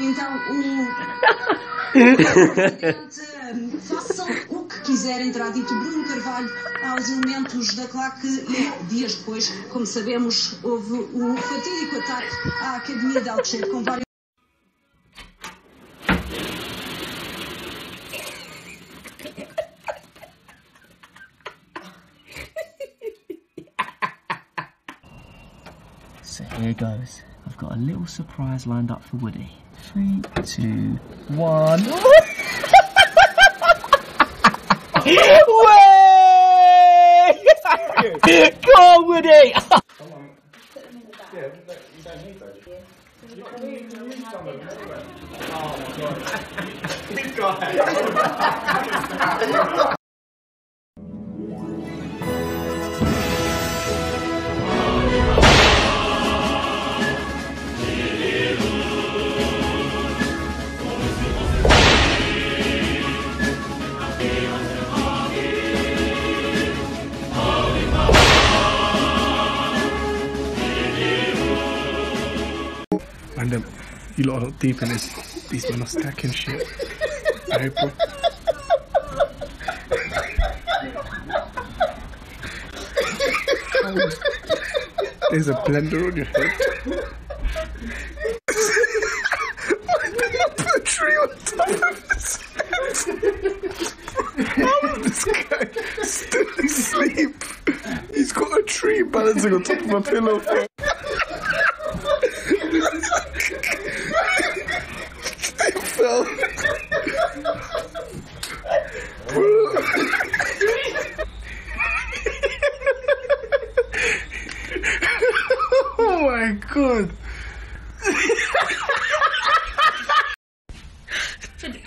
Então, o. Façam o que quiserem, terá dito Bruno Carvalho aos elementos da claque e dias depois, como sabemos, houve o fatídico ataque à Academia de Alcochete com vários. So here goes. I've got a little surprise lined up for Woody. Three, two, one. Way! Go on, Woody! And um, you lot are deep in this. These men are stacking shit. April. There's a blender on your head. Put a tree on top of his head. How is this guy still asleep? He's got a tree balancing on top of a pillow. They fell. oh my god. 这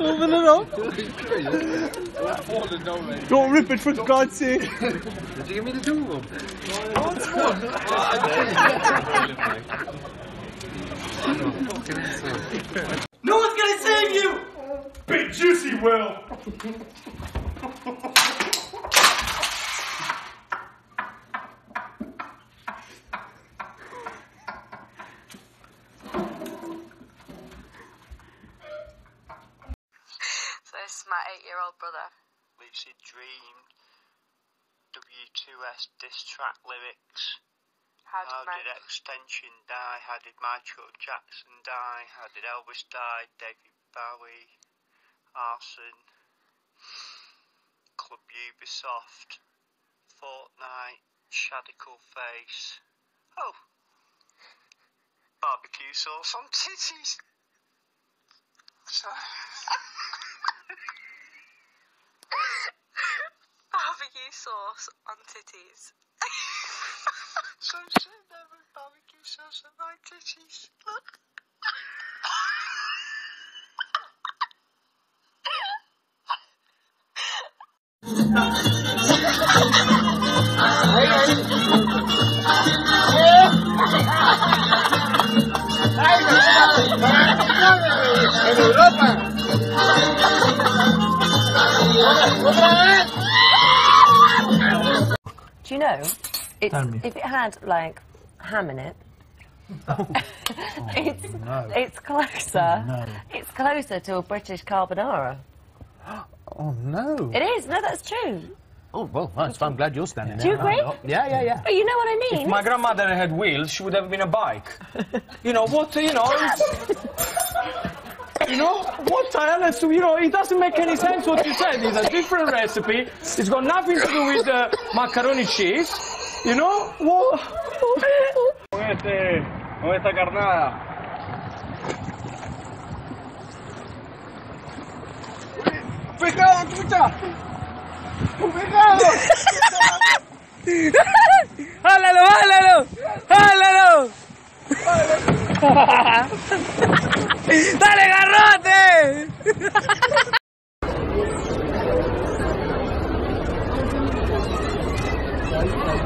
Open it up. Don't rip it for God's sake. Did you give me the two of them? No one's gonna save you! Big Juicy will! So this is my eight-year-old brother. Lucid Dream, W2S diss track lyrics. How did How did Extension die? How did Michael Jackson die? How did Elvis die? David Bowie, Arson, Club Ubisoft, Fortnite, Shadical Face. Oh, barbecue sauce on titties. Sorry. barbecue sauce on titties? Some shit there barbecue sauce on my titties. Look. Do you know? It's, Tell me. if it had like ham in it, oh, it's no. it's closer. Oh, no. It's closer to a British carbonara. Oh no. It is. No, that's true. Oh well, that's fine. I'm glad you're standing Do you there. agree? Yeah, yeah, yeah. But you know what I mean. If my grandmother had wheels, she would have been a bike. You know what? You know. You know what? I you know, it doesn't make any sense what you said. It's a different recipe. It's got nothing to do with the macaroni cheese. You know? What? Con este, con esta carnada. ¡Pescado, chucha! ¡Un pescado! ¡Jálalo, jálalo! ¡Jálalo! ¡Dale, garrote!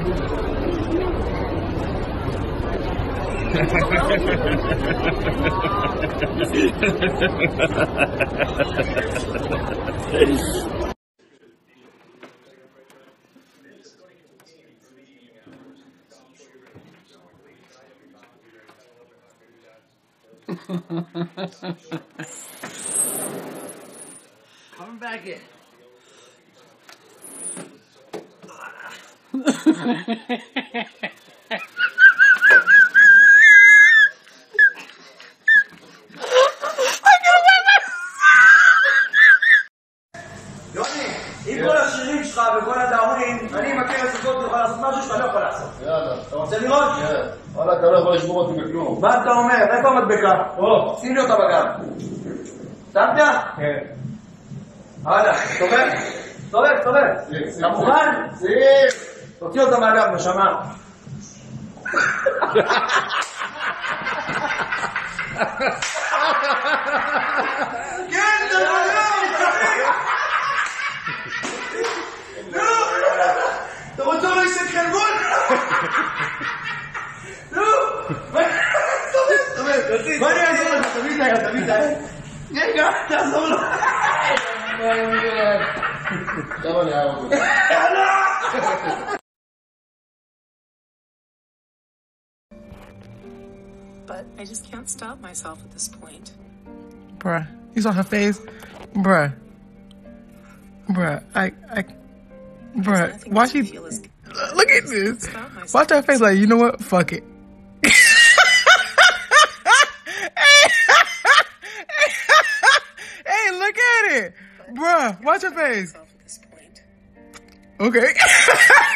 Coming back in. וכל הדאונים, אני מכיר את זה תוכל לעשות משהו שאתה לא יכול לעשות. יאללה. אתה רוצה לראות? כן. וואלה, אתה לא יכול לשמור אותי בכלום. מה אתה אומר? איפה המדבקה? או. שים לי אותה בגב. שמת? כן. הלאה, סובב. סובב, סובב. אתה מוכן? תוציא Pues quiero tomar gas, me llamá. ¿Qué? ¡No! ¡No! ¡Como todo dice el carbón! ¡No! ¡Venga. I just can't stop myself at this point. Bruh. You saw her face? Bruh. Bruh. I, I, bruh. Why she, look at this. Watch her face like, you know what? Fuck it. hey, look at it. Bruh, watch her face. Okay.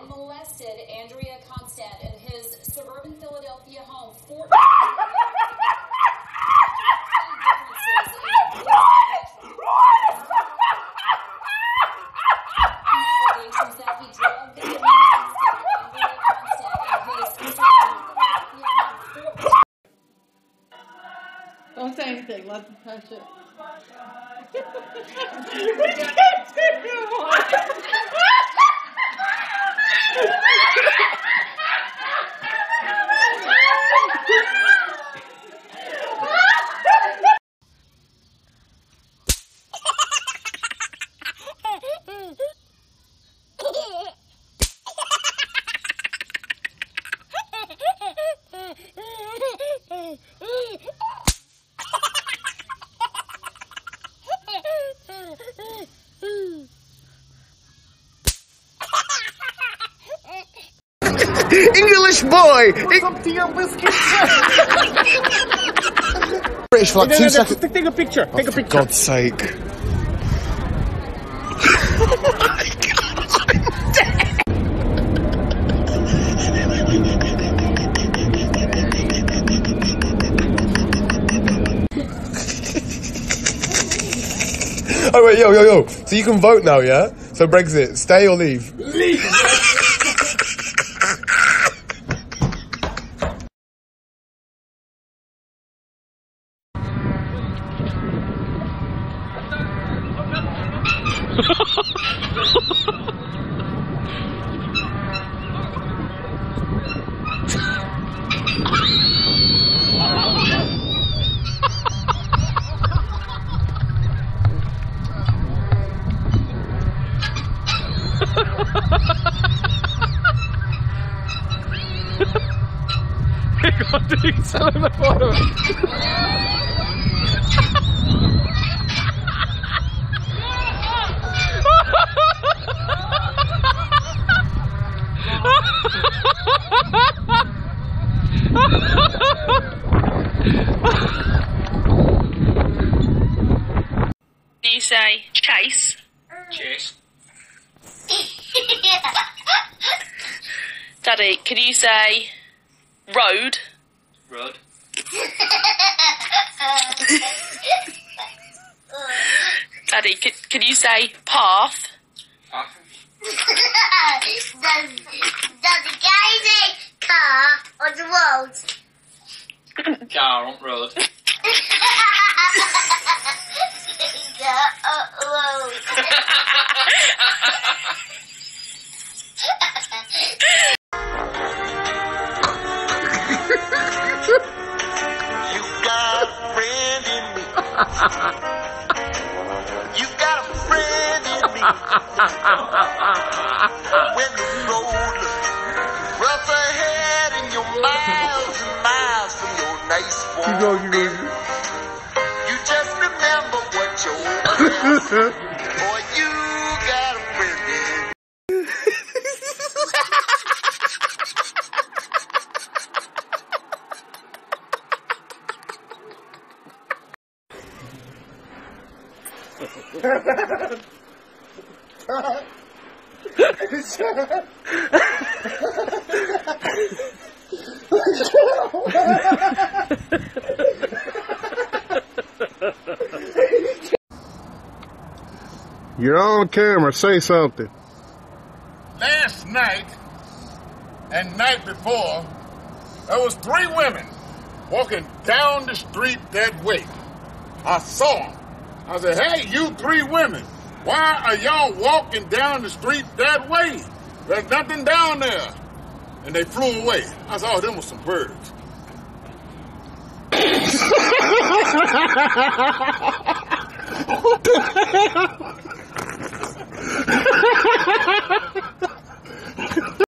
Don't say anything. Let them touch it. English boy! British for like two seconds. Take a picture. Take a oh, picture. For God's sake. Oh wait, yo, yo, yo. So you can vote now, yeah? So Brexit, stay or leave? Leave. God, dude, tell him the photo. You say chase. Chase. Daddy, can you say road? Road. Daddy, can, can you say path? Path. does, does the guy say car on the road? Car on road. car on road. You got a friend in me. When the road looks rough ahead and you're miles and miles from your nice Keep going, keep going. You just remember what your You're on camera. Say something. Last night and night before, there was three women walking down the street that way. I saw them. I said, hey, you three women, why are y'all walking down the street that way? There's nothing down there. And they flew away. I said, oh, them was some birds. what the hell?